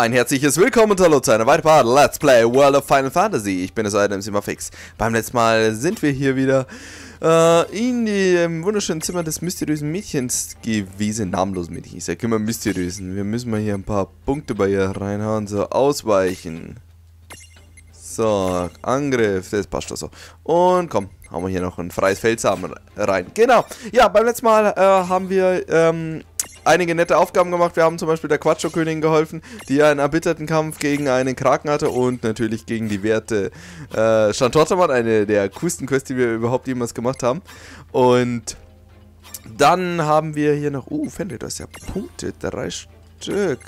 Ein herzliches Willkommen und Hallo zu einer weiteren Part Let's Play World of Final Fantasy. Ich bin es heute immer fix. Beim letzten Mal sind wir hier wieder äh, in dem wunderschönen Zimmer des mysteriösen Mädchens gewesen. Namenlosen Mädchen. Ich sage immer mysteriösen. Wir müssen mal hier ein paar Punkte bei ihr reinhauen. So, ausweichen. So, Angriff. Das passt doch so. Und komm, hauen wir hier noch ein freies Feldsamen rein. Genau. Ja, beim letzten Mal äh, haben wir ähm, einige nette Aufgaben gemacht. Wir haben zum Beispiel der Quatscho-Königin geholfen, die einen erbitterten Kampf gegen einen Kraken hatte und natürlich gegen die werte äh, Shantottermann, eine der coolsten Quests, die wir überhaupt jemals gemacht haben. Und dann haben wir hier noch, uh, Fende, das ist ja Punkte, drei Stück.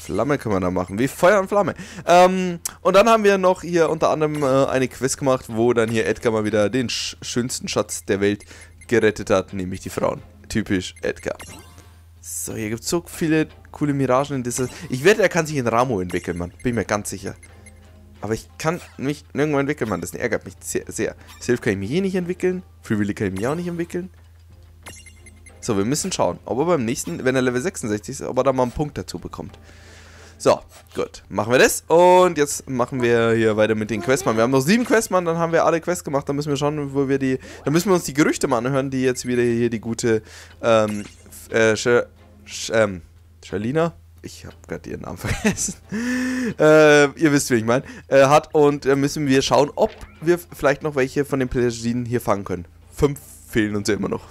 Flamme können wir da machen, wie Feuer und Flamme. Ähm, und dann haben wir noch hier unter anderem äh, eine Quest gemacht, wo dann hier Edgar mal wieder den sch schönsten Schatz der Welt gerettet hat, nämlich die Frauen. Typisch Edgar. So, hier gibt es so viele coole Miragen in dieser... Ich wette, er kann sich in Ramo entwickeln, Mann. Bin mir ganz sicher. Aber ich kann mich nirgendwo entwickeln, Mann. Das ärgert mich sehr. sehr. Silph kann ich mich hier nicht entwickeln. Free Willy kann ich mich auch nicht entwickeln. So, wir müssen schauen, ob er beim nächsten, wenn er Level 66 ist, ob er da mal einen Punkt dazu bekommt. So, gut. Machen wir das. Und jetzt machen wir hier weiter mit den Questmann. Wir haben noch sieben Questmann, dann haben wir alle Quests gemacht. Dann müssen wir schauen, wo wir die... Dann müssen wir uns die Gerüchte mal anhören, die jetzt wieder hier die gute... Ähm, äh, Sch, Sch, ähm, Shalina? Ich habe gerade ihren Namen vergessen. äh, ihr wisst, wie ich meine. Äh, hat und äh, müssen wir schauen, ob wir vielleicht noch welche von den Plägidinen hier fangen können. Fünf fehlen uns ja immer noch.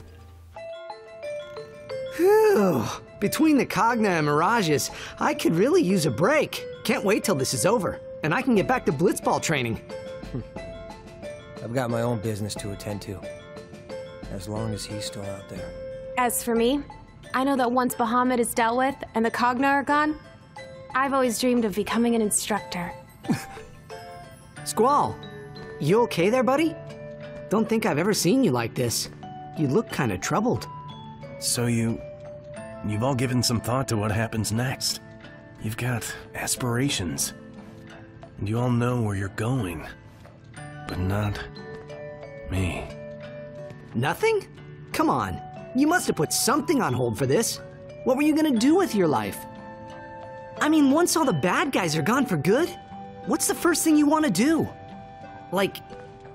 Phew. Between the Cogna and Mirages, I could really use a break. Can't wait till this is over, and I can get back to blitzball training. Hmm. I've got my own business to attend to. As long as he's still out there. As for me, I know that once Bahamut is dealt with and the Cogna are gone, I've always dreamed of becoming an instructor. Squall, you okay there, buddy? Don't think I've ever seen you like this. You look kinda troubled. So you. You've all given some thought to what happens next. You've got aspirations. And you all know where you're going. But not. me. Nothing? Come on. You must have put something on hold for this. What were you gonna do with your life? I mean, once all the bad guys are gone for good, what's the first thing you want to do? Like,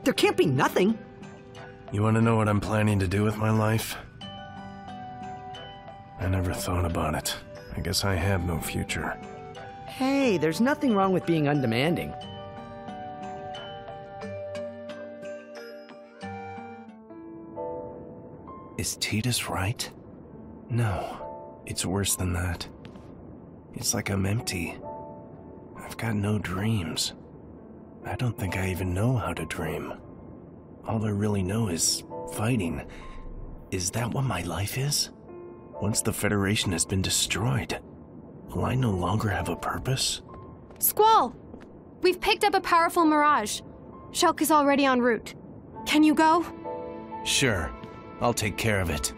there can't be nothing. You want to know what I'm planning to do with my life? I never thought about it. I guess I have no future. Hey, there's nothing wrong with being undemanding. Is Tidus right? No, it's worse than that. It's like I'm empty. I've got no dreams. I don't think I even know how to dream. All I really know is fighting. Is that what my life is? Once the Federation has been destroyed, will I no longer have a purpose? Squall! We've picked up a powerful mirage. Shulk is already en route. Can you go? Sure, I'll take care of it.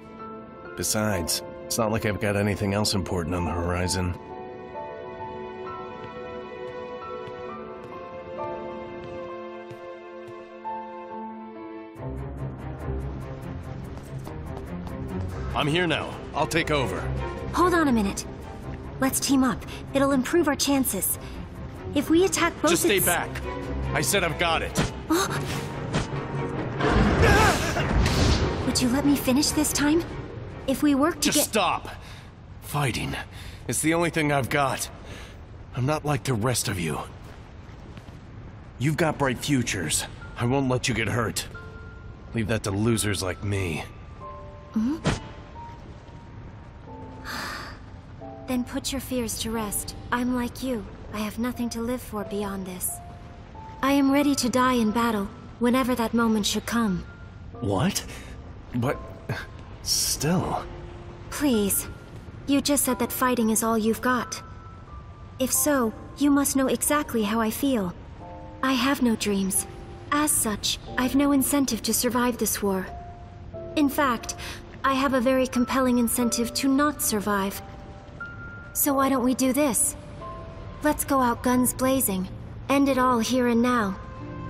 Besides, it's not like I've got anything else important on the horizon. I'm here now. I'll take over. Hold on a minute. Let's team up. It'll improve our chances. If we attack both Just stay back. I said I've got it. Would you let me finish this time? If we work to Just get- stop. Fighting. It's the only thing I've got. I'm not like the rest of you. You've got bright futures. I won't let you get hurt. Leave that to losers like me. Mm-hmm. Then put your fears to rest. I'm like you. I have nothing to live for beyond this. I am ready to die in battle, whenever that moment should come. What? But... Still... Please. You just said that fighting is all you've got. If so, you must know exactly how I feel. I have no dreams. As such, I've no incentive to survive this war. In fact, I have a very compelling incentive to not survive. So why don't we do this? Let's go out guns blazing. End it all here and now.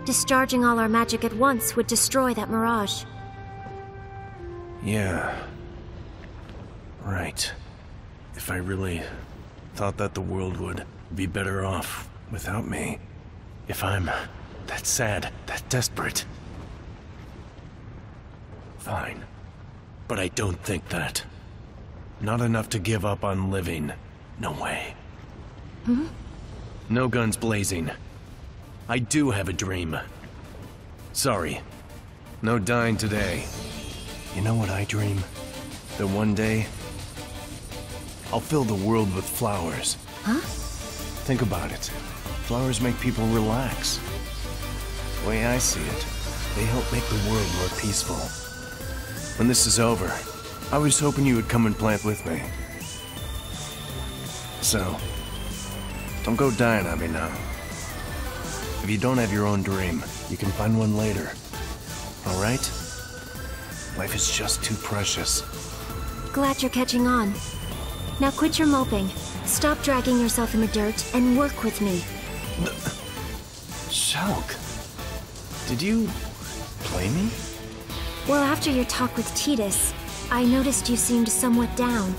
Discharging all our magic at once would destroy that mirage. Yeah. Right. If I really thought that the world would be better off without me. If I'm that sad, that desperate. Fine. But I don't think that. Not enough to give up on living. No way. Hmm? No guns blazing. I do have a dream. Sorry. No dying today. You know what I dream? That one day, I'll fill the world with flowers. Huh? Think about it. Flowers make people relax. The way I see it, they help make the world more peaceful. When this is over, I was hoping you would come and plant with me. So, don't go dying on me now. If you don't have your own dream, you can find one later. Alright? Life is just too precious. Glad you're catching on. Now quit your moping. Stop dragging yourself in the dirt and work with me. Shulk, did you play me? Well, after your talk with Tidus, I noticed you seemed somewhat down.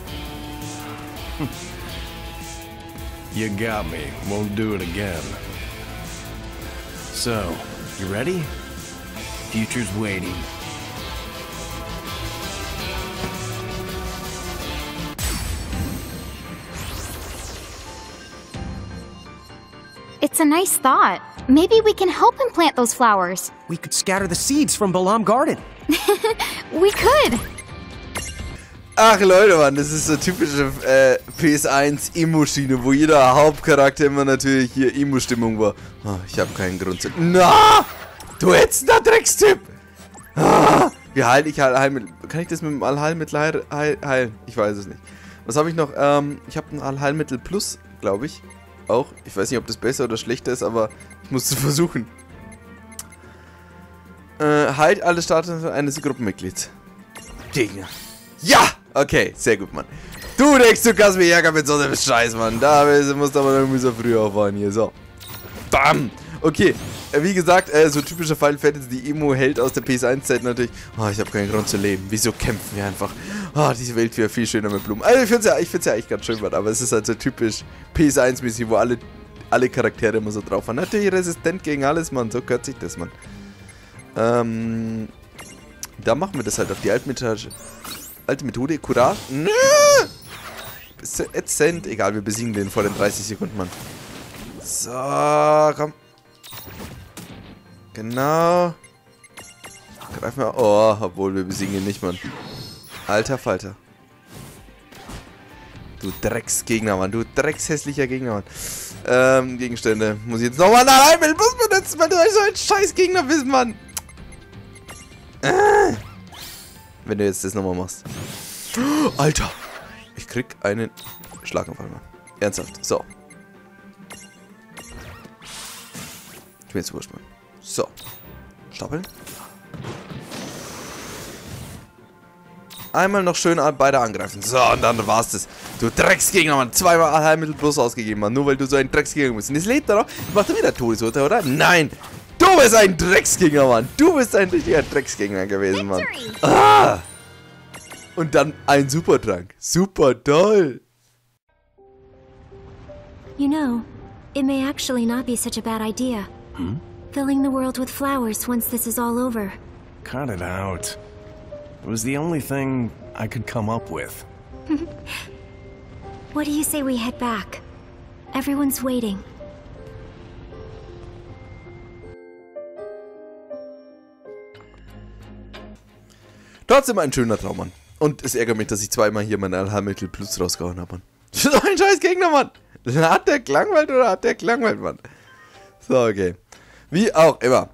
You got me. Won't do it again. So, you ready? Future's waiting. It's a nice thought. Maybe we can help him plant those flowers. We could scatter the seeds from Balamb Garden. We could. Ach Leute, Mann, das ist so typische äh, PS1 Emo-Schiene, wo jeder Hauptcharakter immer natürlich hier Emo-Stimmung war. Oh, ich habe keinen Grund zu... Na! Du ätzender Dreckstyp! Ah, wie heil ich Allheilmittel... Kann ich das mit dem Allheilmittel heil, heil, heilen? Ich weiß es nicht. Was habe ich noch? Ähm, ich habe ein Allheilmittel Plus, glaube ich. Auch. Ich weiß nicht, ob das besser oder schlechter ist, aber ich muss es versuchen. Äh, heilt alle Status eines Gruppenmitglieds. Gegner. Ja! Okay, sehr gut, Mann. Du denkst, du kannst mich ärgern mit so einem Scheiß, Mann. Da musst du aber irgendwie so früh auffahren hier. So. Bam! Okay, äh, wie gesagt, äh, so typischer Final Fantasy, die Emo-Held aus der PS1-Zeit natürlich. Oh, ich habe keinen Grund zu leben. Wieso kämpfen wir einfach? Oh, diese Welt wäre viel schöner mit Blumen. Also, ich finde es ja, find's ja eigentlich ganz schön, Mann, aber es ist halt so typisch PS1-mäßig, wo alle, alle Charaktere immer so drauf waren. Natürlich resistent gegen alles, Mann. So gehört sich das, Mann. Ähm, da machen wir das halt auf die alte Methode. Alte Methode, Courage. Nö! Ätzend. Egal, wir besiegen den vor den 30 Sekunden, Mann. So, komm. Genau. Greif mal. Oh, obwohl wir besiegen ihn nicht, Mann. Alter Falter. Du Drecksgegner, Mann. Du dreckshässlicher Gegner, Mann. Ähm, Gegenstände. Muss ich jetzt nochmal will muss benutzen, weil du so ein scheiß Gegner bist, Mann. Äh. Wenn du jetzt das nochmal machst. Alter. Ich krieg einen Schlaganfall, Mann. Ernsthaft. So. Ich bin jetzt wurscht, Mann. So. Stapeln. Einmal noch schön beide angreifen. So, und dann war's das. Du Drecksgegner, Mann. Zweimal Heilmittel plus ausgegeben, Mann. Nur weil du so ein Drecksgegner bist. Und jetzt lebt noch. Macht er wieder Todesurteil, oder? Nein. Du bist ein Drecksgegner, Mann. Du bist ein richtiger Drecksgegner gewesen, Mann. Ah. Und dann ein Supertrank. Super toll. You know, it may actually not be such a bad idea. Filling the world with flowers once this is all over. Cut it out. It was the only thing I could come up with. What do you say we head back? Everyone's waiting. Trotzdem ein schöner Traum, Mann. Und es ärgert mich, dass ich zweimal hier mein Allheilmittel Plus rausgehauen habe, Mann. So ein scheiß Gegner, Mann. Hat der gelangweilt oder hat der gelangweilt, Mann? So, okay. Wie auch immer.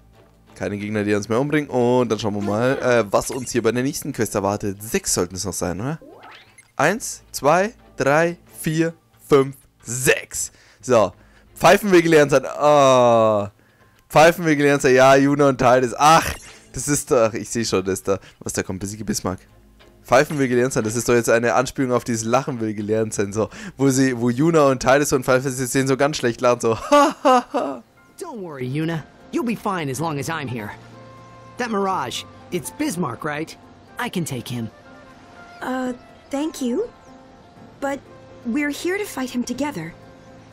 Keine Gegner, die uns mehr umbringen. Und dann schauen wir mal, äh, was uns hier bei der nächsten Quest erwartet. Sechs sollten es noch sein, oder? Eins, zwei, drei, vier, fünf, sechs. So. Pfeifen wir gelernt sein. Oh. Pfeifen wir gelernt sein. Ja, Juna und Titus. Ach, das ist doch. Ich sehe schon, das ist da. Was da kommt, besiege Bismarck. Pfeifen will gelernt sein. Das ist doch jetzt eine Anspielung auf dieses Lachen will gelernt sein. So, wo sie, wo Juna und Titus und Pfeifen jetzt sehen so ganz schlecht lachen. So, ha, ha, ha. Don't worry, Yuna. You'll be fine as long as I'm here. That Mirage, it's Bismarck, right? I can take him. Uh, thank you. But we're here to fight him together.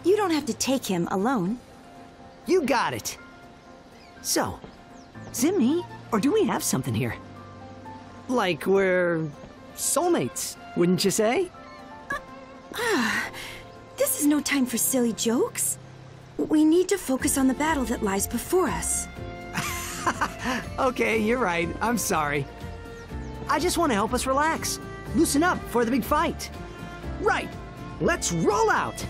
You don't have to take him alone. You got it. So, me, or do we have something here? Like we're soulmates, wouldn't you say? Ah, This is no time for silly jokes. We need to focus on the battle that lies before us. Okay, you're right. I'm sorry. I just want to help us relax. Loosen up for the big fight. Right. Let's roll out.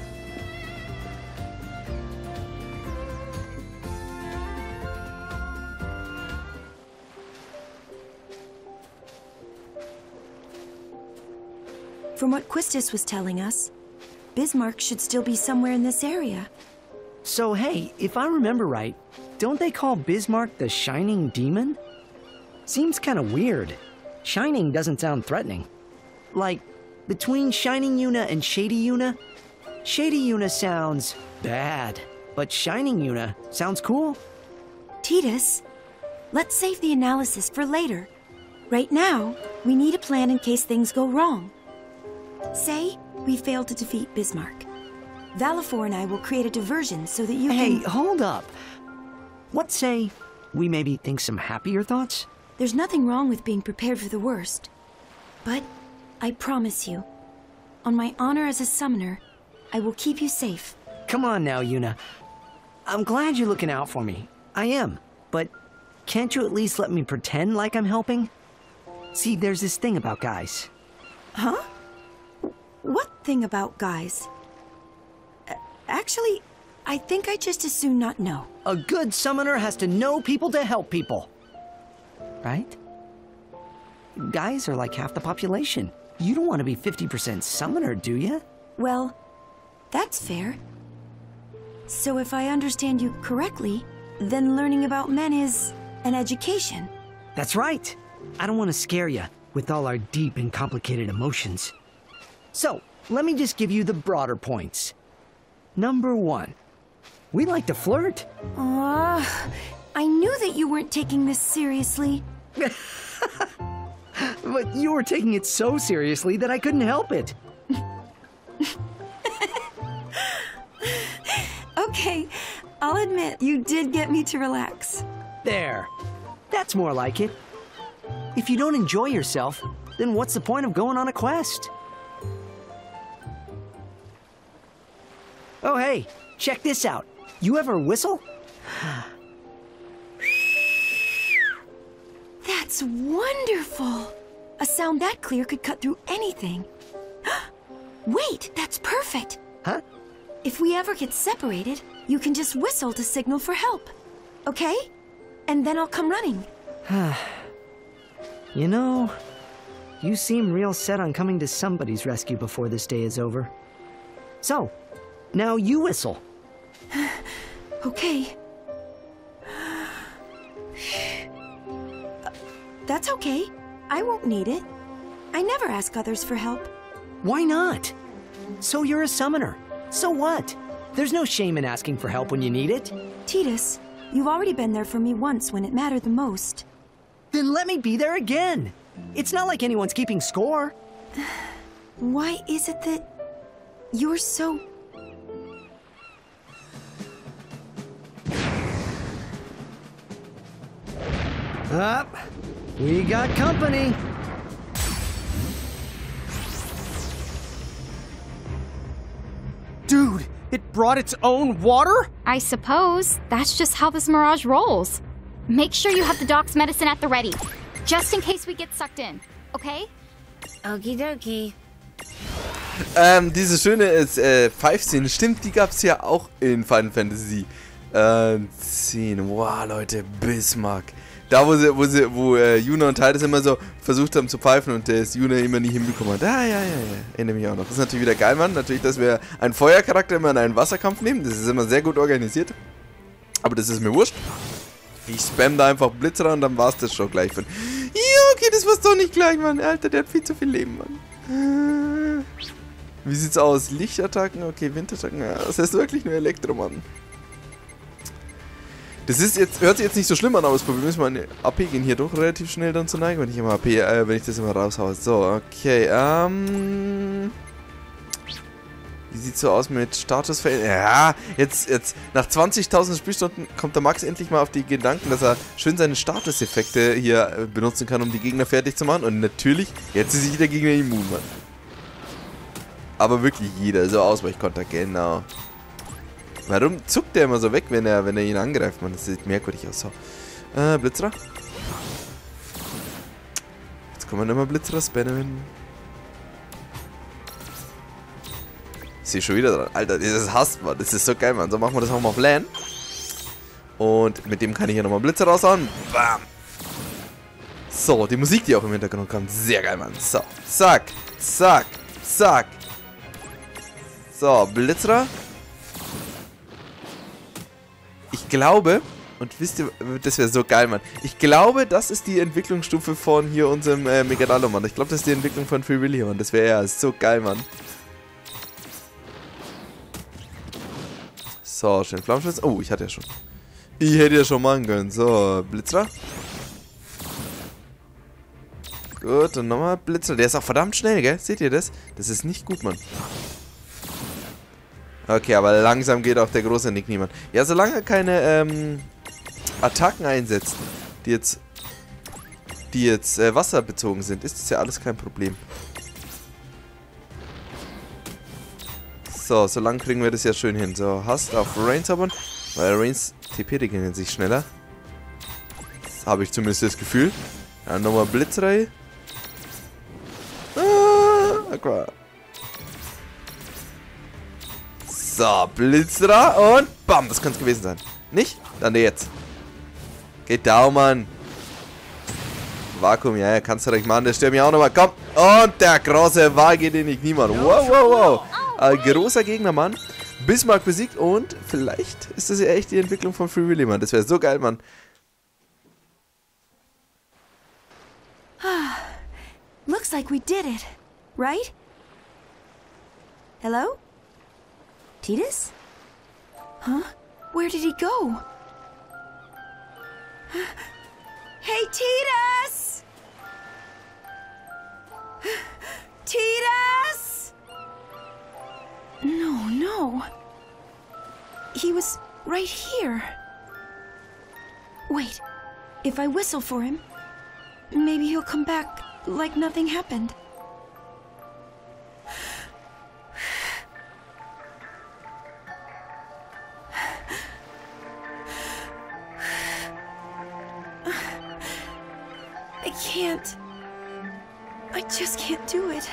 From what Quistis was telling us, Bismarck should still be somewhere in this area. So, hey, if I remember right, don't they call Bismarck the Shining Demon? Seems kind of weird. Shining doesn't sound threatening. Like, between Shining Yuna and Shady Yuna, Shady Yuna sounds bad, but Shining Yuna sounds cool. Tidus, let's save the analysis for later. Right now, we need a plan in case things go wrong. Say we fail to defeat Bismarck. Valefor and I will create a diversion so that you can Hey, can... hold up. What say we maybe think some happier thoughts? There's nothing wrong with being prepared for the worst. But I promise you, on my honor as a summoner, I will keep you safe. Come on now, Yuna. I'm glad you're looking out for me. I am. But can't you at least let me pretend like I'm helping? See, there's this thing about guys. Huh? What thing about guys? A- Actually, I think I just as soon not know. A good summoner has to know people to help people. Right? Guys are like half the population. You don't want to be 50% summoner, do you? Well, that's fair. So if I understand you correctly, then learning about men is an education. That's right. I don't want to scare you with all our deep and complicated emotions. So, let me just give you the broader points. Number one, we like to flirt. Ah, I knew that you weren't taking this seriously. But you were taking it so seriously that I couldn't help it. Okay, I'll admit you did get me to relax. There. That's more like it. If you don't enjoy yourself, then what's the point of going on a quest? Oh, hey, check this out. You ever whistle? That's wonderful! A sound that clear could cut through anything. Wait, that's perfect! Huh? If we ever get separated, you can just whistle to signal for help. Okay? And then I'll come running. Huh. You know, you seem real set on coming to somebody's rescue before this day is over. So, now you whistle. Okay. Uh, That's okay. I won't need it. I never ask others for help. Why not? So you're a summoner. So what? There's no shame in asking for help when you need it. Tidus, you've already been there for me once when it mattered the most. Then let me be there again. It's not like anyone's keeping score. Why is it that you're so. Up. We got company. Dude, it brought its own water? I suppose that's just how this mirage rolls. Make sure you have the doc's medicine at the ready, just in case we get sucked in, okay? Okie dokie. Ähm, diese schöne äh, Pfeifszene, stimmt, die gab es ja auch in Final Fantasy äh, 10. Wow, Leute, Bismarck. Da, wo sie, wo sie, wo äh, Yuna und Titus immer so versucht haben zu pfeifen und das Yuna immer nie hinbekommen hat. Ah, ja, ja, ja. Erinnere mich auch noch. Das ist natürlich wieder geil, Mann. Natürlich, dass wir einen Feuercharakter immer in einen Wasserkampf nehmen. Das ist immer sehr gut organisiert. Aber das ist mir wurscht. Ich spam da einfach Blitz ran und dann war's das schon gleich. Von, ja, okay, das war's doch nicht gleich, Mann. Alter, der hat viel zu viel Leben, Mann. Wie sieht's aus? Lichtattacken? Okay, Windattacken. Ja, das heißt wirklich nur Elektromann. Das ist jetzt, hört sich jetzt nicht so schlimm an, aber das Problem ist, meine AP gehen hier doch relativ schnell dann zur Neigung, wenn ich immer AP, äh, wenn ich das immer raushaue. So, okay, ähm. Wie sieht's so aus mit Statusfällen? Ja, jetzt, jetzt, nach 20.000 Spielstunden kommt der Max endlich mal auf die Gedanken, dass er schön seine Statuseffekte hier äh, benutzen kann, um die Gegner fertig zu machen. Und natürlich, jetzt ist jeder Gegner immun, Mann. Aber wirklich jeder, so Ausweichkonter, genau. Warum zuckt der immer so weg, wenn er, wenn er ihn angreift, Mann? Das sieht merkwürdig aus. So. Äh, Blitzer. Jetzt kann man immer Blitzer spannen. Sehe schon wieder dran. Alter, dieses hasst man. Das ist so geil, Mann. So machen wir das auch mal auf LAN. Und mit dem kann ich hier nochmal Blitze raushauen. Bam. So, die Musik, die auch im Hintergrund kommt. Sehr geil, Mann. So, zack, zack, zack. So, Blitzer. Glaube, und wisst ihr, das wäre so geil, Mann. Ich glaube, das ist die Entwicklungsstufe von hier unserem äh, Megadalo, Mann. Ich glaube, das ist die Entwicklung von Free Willy, Mann. Das wäre ja so geil, Mann. So, schön Flammenschutz. Oh, ich hatte ja schon. Ich hätte ja schon machen können. So, Blitzer. Gut, und nochmal Blitzer. Der ist auch verdammt schnell, gell? Seht ihr das? Das ist nicht gut, Mann. Okay, aber langsam geht auch der große Nick niemand. Ja, solange er keine ähm, Attacken einsetzt, die jetzt, die jetzt äh, wasserbezogen sind, ist das ja alles kein Problem. So, solange kriegen wir das ja schön hin. So, hast auf Rain zaubern, weil Rains TP regeneriert sich schneller. Habe ich zumindest das Gefühl. Ja, nochmal Blitzreihe. Ah, Aqua. So, Blitzra und bam, das könnte es gewesen sein. Nicht? Dann jetzt. Geht down, Mann. Vakuum, ja, ja, kannst du direkt machen. Der stirbt mich auch nochmal. Komm. Und der große Wahl geht in die Knie. Wow, wow, wow. Ein großer Gegner, Mann. Bismarck besiegt und vielleicht ist das ja echt die Entwicklung von Free Willy, Mann. Das wäre so geil, Mann. Looks like we did it, right? Hello? Tidus? Huh? Where did he go? Hey, Tidus! Tidus! No, no. He was right here. Wait, if I whistle for him, maybe he'll come back like nothing happened. Can't. I just can't do it.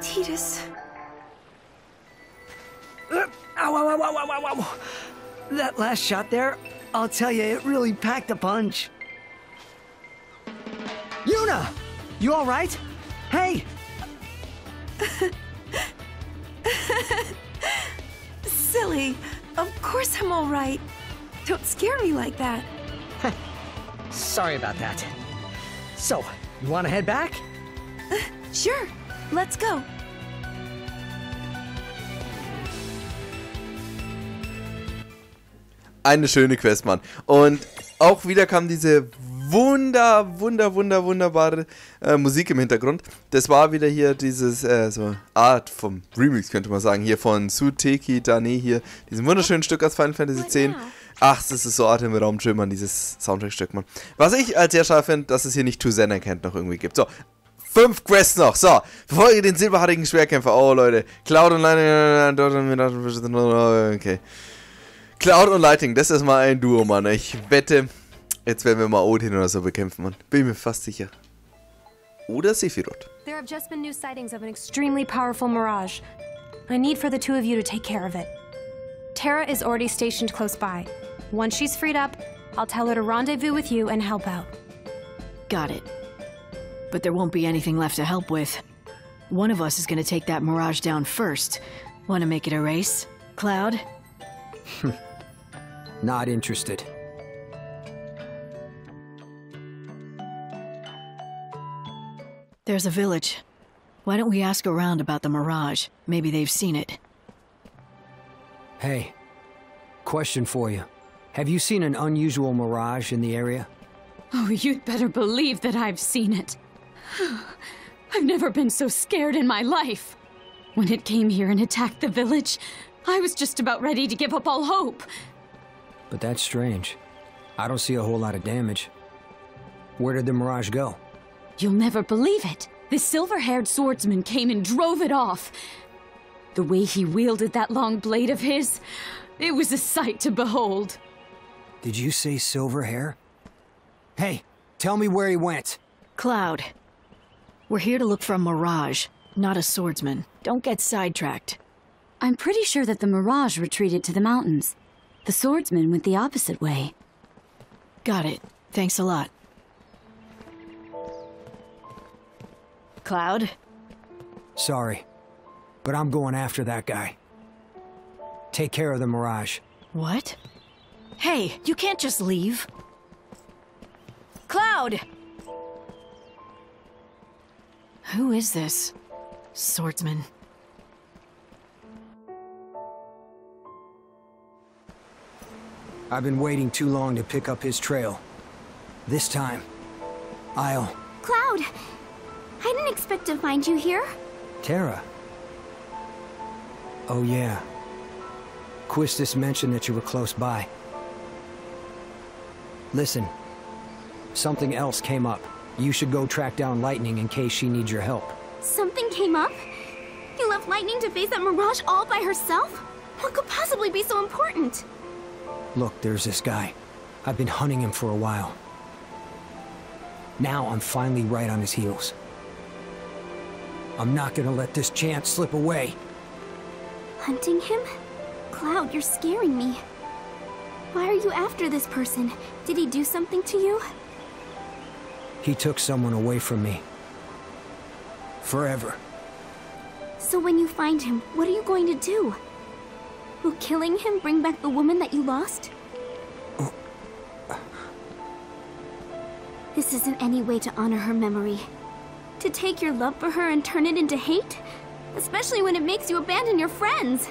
Tidus. Uh, ow, ow, ow, ow, ow, ow. That last shot there, I'll tell you, it really packed a punch. Yuna! You alright? Hey! Silly. Of course I'm all right. Don't scare me like that. Sorry about that. So, you want to head back? Sure. Let's go. Eine schöne Quest, Mann. Und auch wieder kam diese wunder, wunder, wunder, wunderbare äh, Musik im Hintergrund. Das war wieder hier dieses, äh, so Art vom Remix, könnte man sagen, hier von Suteki Dane hier. Diesem wunderschönen Stück aus Final Fantasy X. Ach, das ist so atemberaubend Mann, dieses Soundtrack-Stück, Mann. Was ich als sehr scharf finde, dass es hier nicht To Zen erkennt noch irgendwie gibt. So, fünf Quests noch. So, verfolge den silberhaarigen Schwerkämpfer. Oh, Leute. Cloud und Lightning. Okay. Cloud und Lightning, das ist mal ein Duo, Mann. Ich wette, jetzt werden wir mal Odin oder so bekämpfen, Mann. Bin mir fast sicher. Oder Sephiroth. There have just been new sightings of an extremely powerful mirage. I need for the two of you to take care of it. Tara is already stationed close by. Once she's freed up, I'll tell her to rendezvous with you and help out. Got it. But there won't be anything left to help with. One of us is gonna take that mirage down first. Wanna make it a race? Cloud? Not interested. There's a village. Why don't we ask around about the mirage? Maybe they've seen it. Hey, question for you. Have you seen an unusual mirage in the area? Oh, you'd better believe that I've seen it. I've never been so scared in my life. When it came here and attacked the village, I was just about ready to give up all hope. But that's strange. I don't see a whole lot of damage. Where did the Mirage go? You'll never believe it. The silver-haired swordsman came and drove it off. The way he wielded that long blade of his, it was a sight to behold. Did you say silver hair? Hey, tell me where he went. Cloud. We're here to look for a Mirage, not a swordsman. Don't get sidetracked. I'm pretty sure that the Mirage retreated to the mountains. The swordsman went the opposite way. Got it. Thanks a lot. Cloud? Sorry, but I'm going after that guy. Take care of the Mirage. What? Hey, you can't just leave. Cloud! Who is this? Swordsman. I've been waiting too long to pick up his trail. This time, I'll... Cloud! I didn't expect to find you here. Terra. Oh yeah. Quistis mentioned that you were close by. Listen. Something else came up. You should go track down Lightning in case she needs your help. Something came up? You left Lightning to face that Mirage all by herself? What could possibly be so important? Look, there's this guy. I've been hunting him for a while. Now I'm finally right on his heels. I'm not gonna let this chance slip away. Hunting him? Cloud, you're scaring me. Why are you after this person? Did he do something to you? He took someone away from me. Forever. So when you find him, what are you going to do? Will killing him bring back the woman that you lost? Oh. This isn't any way to honor her memory. To take your love for her and turn it into hate? Especially when it makes you abandon your friends.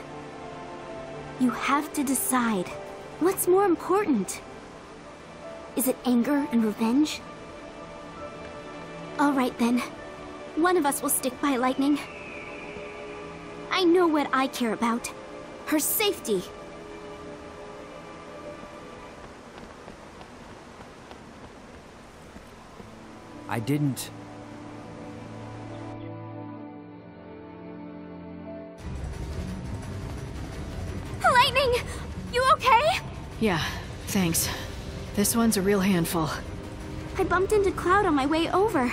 You have to decide. What's more important? Is it anger and revenge? Alright then. One of us will stick by Lightning. I know what I care about. Her safety. I didn't. Yeah, thanks. This one's a real handful. I bumped into Cloud on my way over.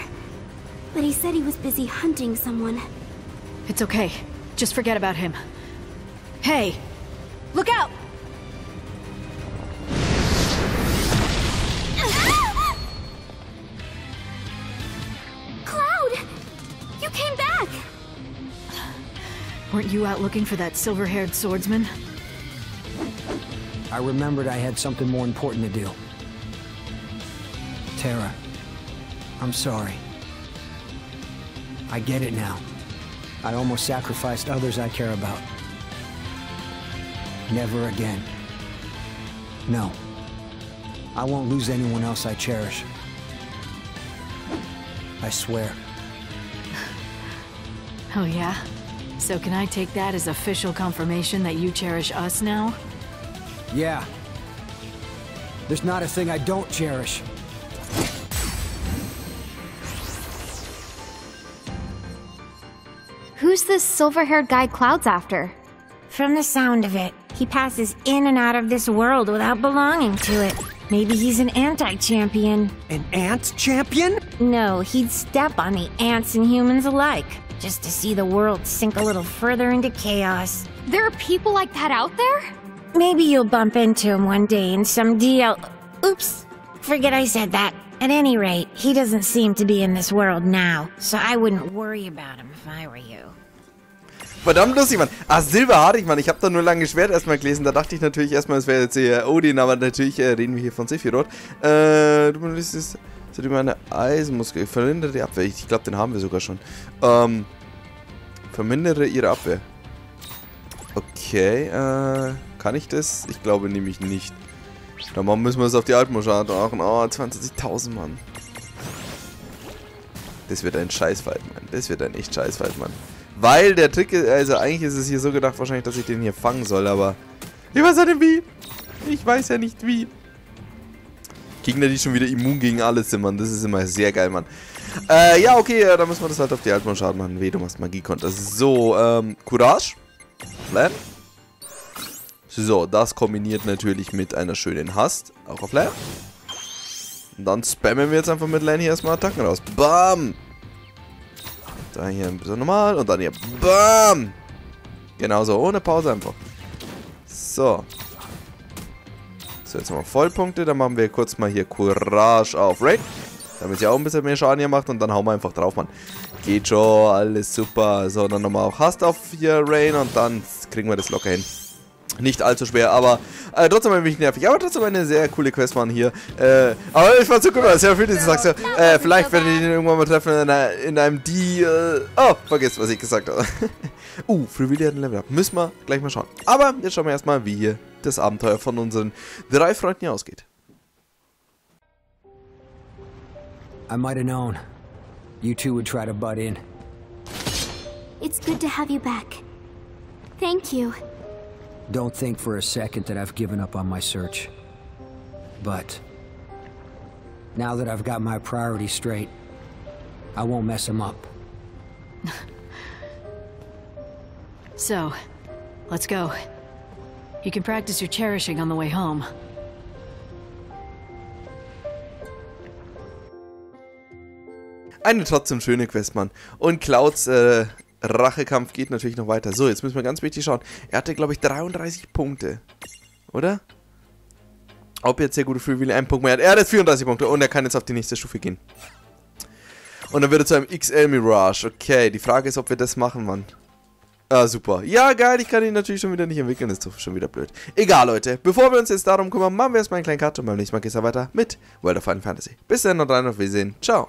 But he said he was busy hunting someone. It's okay. Just forget about him. Hey! Look out! Cloud! You came back! Weren't you out looking for that silver-haired swordsman? I remembered I had something more important to do. Terra, I'm sorry. I get it now. I almost sacrificed others I care about. Never again. No. I won't lose anyone else I cherish. I swear. Oh yeah? So can I take that as official confirmation that you cherish us now? Yeah. There's not a thing I don't cherish. Who's this silver-haired guy Cloud's after? From the sound of it, he passes in and out of this world without belonging to it. Maybe he's an anti-champion. An ant champion? No, he'd step on the ants and humans alike, just to see the world sink a little further into chaos. There are people like that out there? Maybe you'll bump into him one day in some deal. Oops, forget I said that. At any rate, he doesn't seem to be in this world now, so I wouldn't worry about him if I were you. Verdammt lustig, Mann. Ah, silberhaarig, Mann. Ich habe da nur lange Schwert erstmal gelesen. Da dachte ich natürlich erstmal, es wäre jetzt eher Odin, aber natürlich äh, reden wir hier von Sephiroth. Äh, du benutzt Seitdem eine Eisenmuskel. Vermindere die Abwehr. Ich glaube, den haben wir sogar schon. Ähm, vermindere ihre Abwehr. Okay, äh, kann ich das? Ich glaube nämlich nicht. Dann müssen wir es auf die Altmoschade machen. Oh, 22.000, Mann. Das wird ein Scheißfight, Mann. Das wird ein echt Scheißfight, Mann. Weil der Trick ist, also eigentlich ist es hier so gedacht wahrscheinlich, dass ich den hier fangen soll, aber ich weiß ja nicht wie. Ich weiß ja nicht wie. Gegner, die schon wieder immun gegen alles sind, Mann. Das ist immer sehr geil, Mann. Äh, ja, okay, äh, da müssen wir das halt auf die Altmann Schaden machen. Weh, du machst Magiekonter. So, ähm, Courage. Flan. So, das kombiniert natürlich mit einer schönen Hast. Auch auf Flair. Und dann spammen wir jetzt einfach mit Lan hier erstmal Attacken raus. Bam! Da hier ein bisschen normal und dann hier. Bam! Genauso, ohne Pause einfach. So. So, jetzt haben wir Vollpunkte. Dann machen wir kurz mal hier Courage auf Raid. Damit sie auch ein bisschen mehr Schaden hier macht. Und dann hauen wir einfach drauf, Mann. Geht schon, alles super. So, dann nochmal auch Hast auf hier Rain. Und dann kriegen wir das locker hin. Nicht allzu schwer, aber äh, trotzdem ein wenig nervig. Aber trotzdem eine sehr coole Quest, Mann, hier. Äh, aber ich fand so cool, weil sehr viel, du sagst ja, äh, vielleicht werde ich ihn irgendwann mal treffen in, einer, in einem D. Äh, oh, vergiss, was ich gesagt habe. uh, Freewheelie hat ein Level Up. Müssen wir gleich mal schauen. Aber jetzt schauen wir erstmal, wie hier das Abenteuer von unseren drei Freunden hier ausgeht. I might have known. You two would try to butt in. It's good to have you back. Thank you. Don't think for a second that I've given up on my search. But now that I've got my priorities straight, I won't mess them up. So, let's go. You can practice your cherishing on the way home. Eine trotzdem schöne Quest, Mann. Und Clouds äh, Rachekampf geht natürlich noch weiter. So, jetzt müssen wir ganz wichtig schauen. Er hatte, glaube ich, 33 Punkte. Oder? Ob jetzt der gute Freewheel einen Punkt mehr hat. Er hat jetzt 34 Punkte und er kann jetzt auf die nächste Stufe gehen. Und dann wird er zu einem XL Mirage. Okay, die Frage ist, ob wir das machen, Mann. Ah, super. Ja, geil, ich kann ihn natürlich schon wieder nicht entwickeln. Das ist doch schon wieder blöd. Egal, Leute. Bevor wir uns jetzt darum kümmern, machen wir erstmal einen kleinen Cut und beim nächsten Mal geht es weiter mit World of Final Fantasy. Bis dann und rein auf Wiedersehen. Ciao.